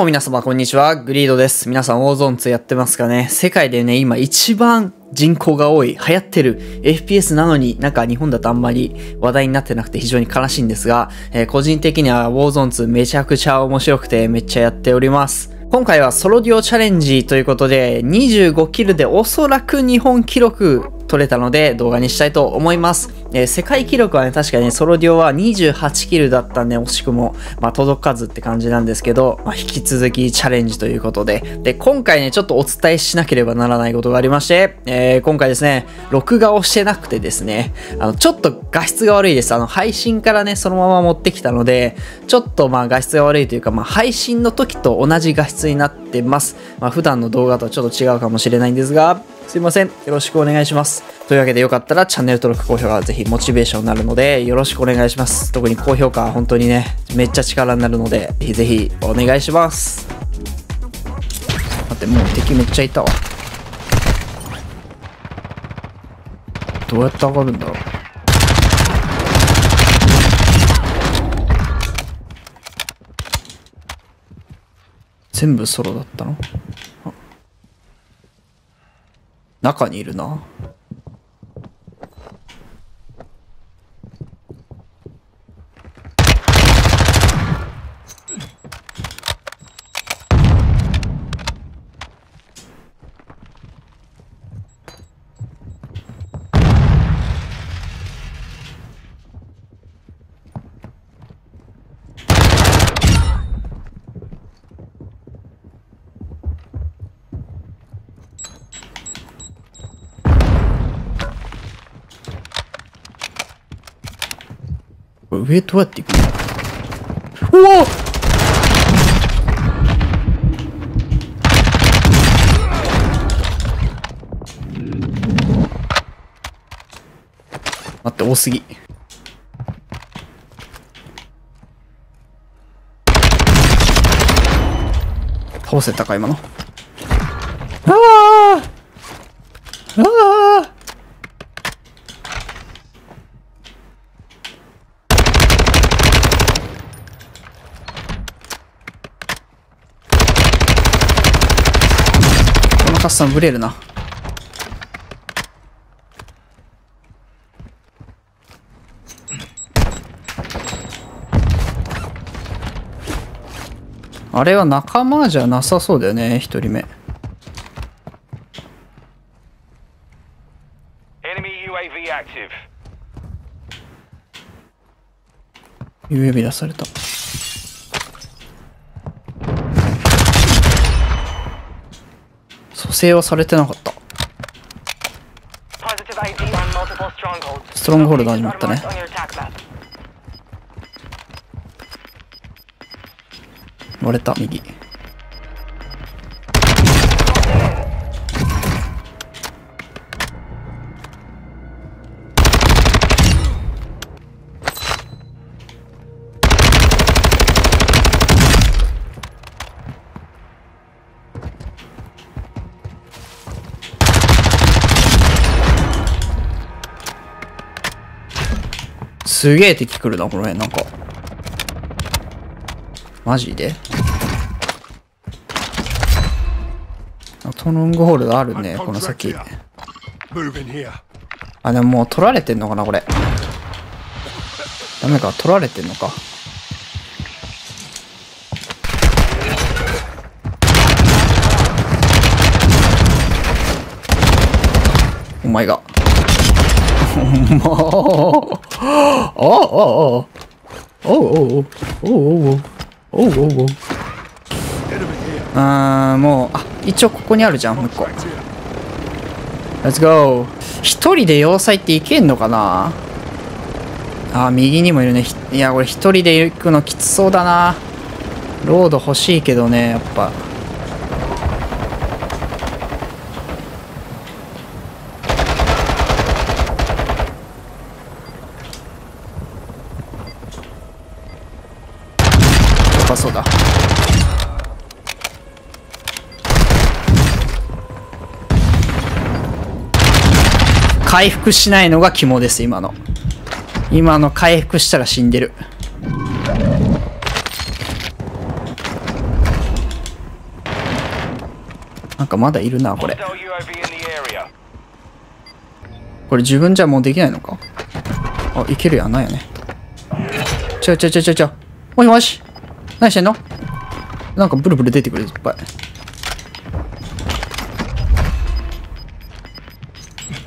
も皆様こんにちは、グリードです。皆さん、オーゾーン2やってますかね世界でね、今一番人口が多い、流行ってる FPS なのになんか日本だとあんまり話題になってなくて非常に悲しいんですが、えー個人的にはウォーゾーン2めちゃくちゃ面白くてめっちゃやっております。今回はソロデュオチャレンジということで、25キルでおそらく日本記録取れたので動画にしたいと思います。えー世界記録はね、確かにソロデュオは28キルだったんで、惜しくも、まあ、届かずって感じなんですけど、まあ、引き続きチャレンジということで。で、今回ね、ちょっとお伝えしなければならないことがありまして、えー今回ですね、録画をしてなくてですね、あの、ちょっと画質が悪いです。あの、配信からね、そのまま持ってきたので、ちょっとまあ画質が悪いというか、まあ配信の時と同じ画質になってます。まあ普段の動画とはちょっと違うかもしれないんですが、すいません。よろしくお願いします。というわけでよかったらチャンネル登録、高評価がぜひモチベーションになるので、よろしくお願いします。特に高評価は本当にね、めっちゃ力になるので、ぜひぜひお願いします。待って、もう敵めっちゃいたわ。どうやって上がるんだろう。全部ソロだったの？中にいるな。上どうやって行くの？うわ待って、多すぎ。倒せたか、今の。ああああこのカスタムブレるな。あれは仲間じゃなさそうだよね、一人目。UAV 出された。蘇生はされてなかった。ストロングホルダーになったね。割れた右。すげえ敵来るな、この辺、なんか。マジで？あトロングホールドあるね、この先。あ、でももう取られてんのかな、これ。ダメか、取られてんのか。お前が。もう。おおおおおおおおおおあーもう、あ、一応ここにあるじゃん、もう一個。Let's go. 一人で要塞っていけんのかなあー、右にもいるね。いや、これ一人で行くのきつそうだな。ロード欲しいけどね、やっぱ。そうだ。回復しないのが肝です、今の。今の回復したら死んでる。なんかまだいるなこれこれ自分じゃもうできないのか？あいけるやんなんやねちょちょちょちょちょもしもし？何してんの？なんかブルブル出てくるいっぱい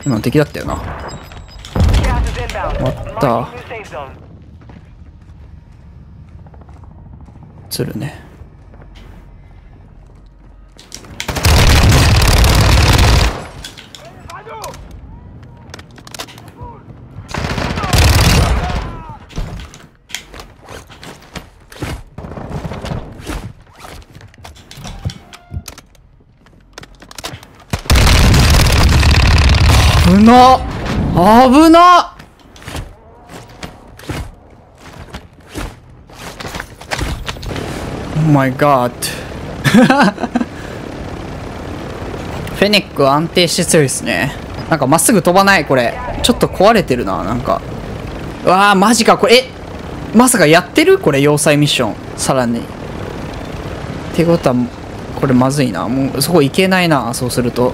今敵だったよな。終わった。釣るね。危な危な Oh my god. フェネック安定して強いですね。なんかまっすぐ飛ばないこれ。ちょっと壊れてるななんか。うわーマジか。これえまさかやってる？これ要塞ミッション。さらに。ってことはこれまずいな。もうそこ行けないなそうすると。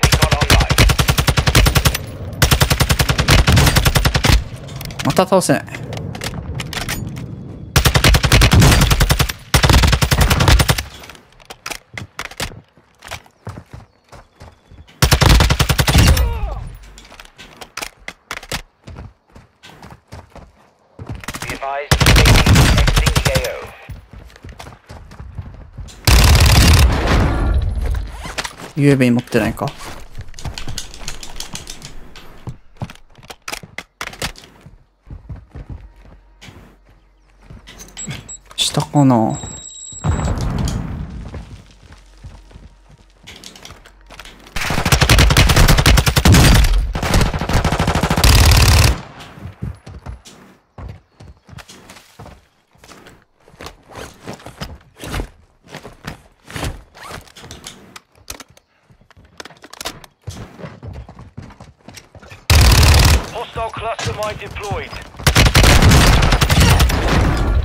また倒せ。ないゆうべ持ってないか。かなホスタルクラスターマイン deployed.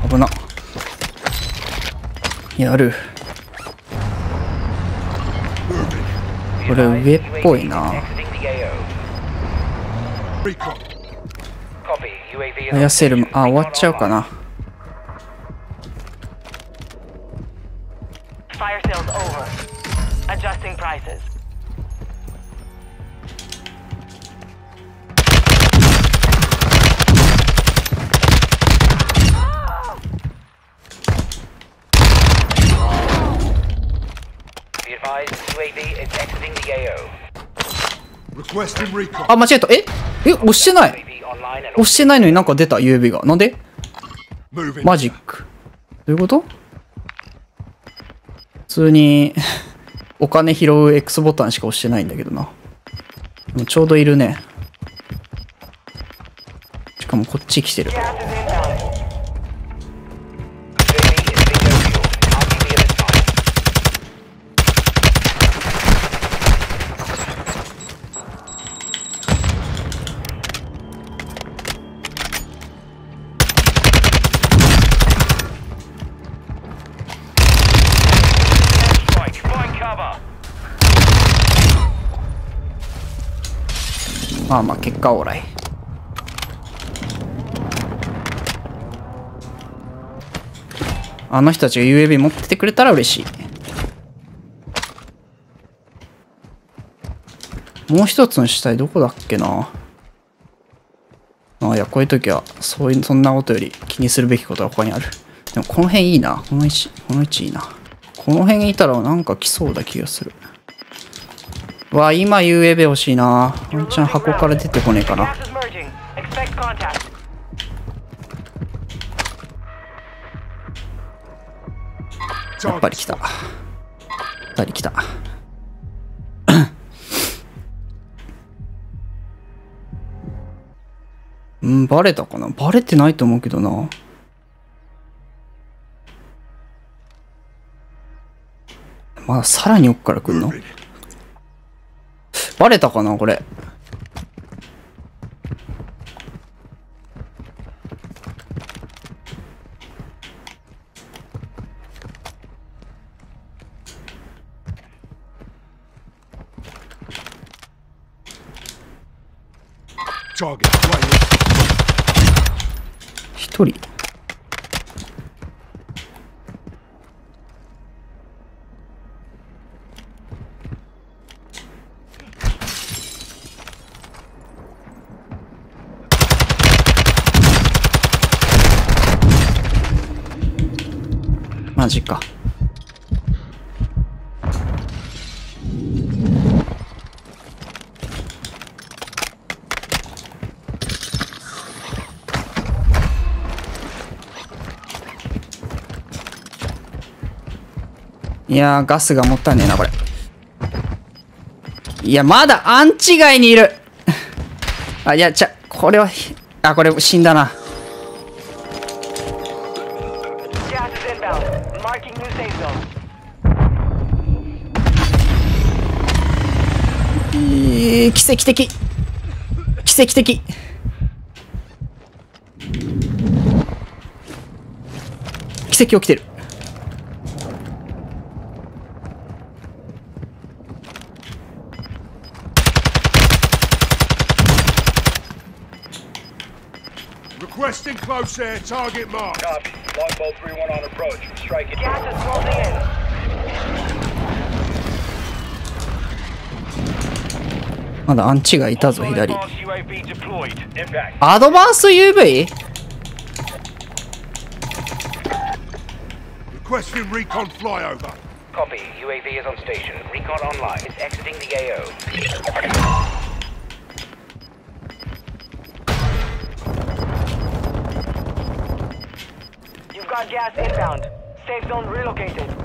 危なになる。これ上っぽいな。燃やせる。あ終わっちゃうかな。あ間違えた。え？え？押してない。押してないのになんか出た UAV が。なんで？マジック。どういうこと？普通に お金拾う X ボタンしか押してないんだけどな。ちょうどいるね。しかもこっち来てるまあまあ結果オーライ。あの人たちが UAV 持っててくれたら嬉しい。もう一つの死体どこだっけな。あいやこういう時はそういうそんなことより気にするべきことが他にある。でもこの辺いいな。この位置この位置いいな。この辺いたらなんか来そうな気がする。わ今 UAV 欲しいなワンチャン箱から出てこねえかなやっぱり来た。やっぱり来た。うん、バレたかな？バレてないと思うけどな。まださらに奥から来んの？バレたかなこれ。一人。いやー、ガスがもったいねえな、これ。いや、まだアンチ外にいる あ、いや、ちゃ、これは、あ、これ死んだな。えー奇跡的。奇跡的。奇跡起きてる。Requesting close air. Target mark. Copy. Longbow 3-1 on approach. Strike it. Gas is closing in. まだアンチがいたぞ、左。 UAV deployed. Impact. アドバンス UV? Requesting recon flyover. Copy. UAV is on station. Recon online. It's exiting the AO. Got gas inbound. Safe zone relocated.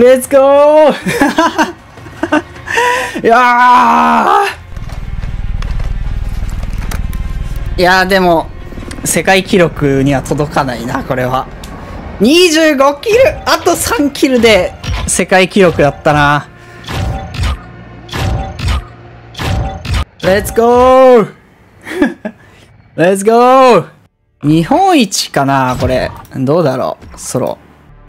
レッツゴーいやいやでも世界記録には届かないなこれは25キルあと3キルで世界記録だったな。レッツゴーレッツゴー日本一かなこれ。どうだろうソロ。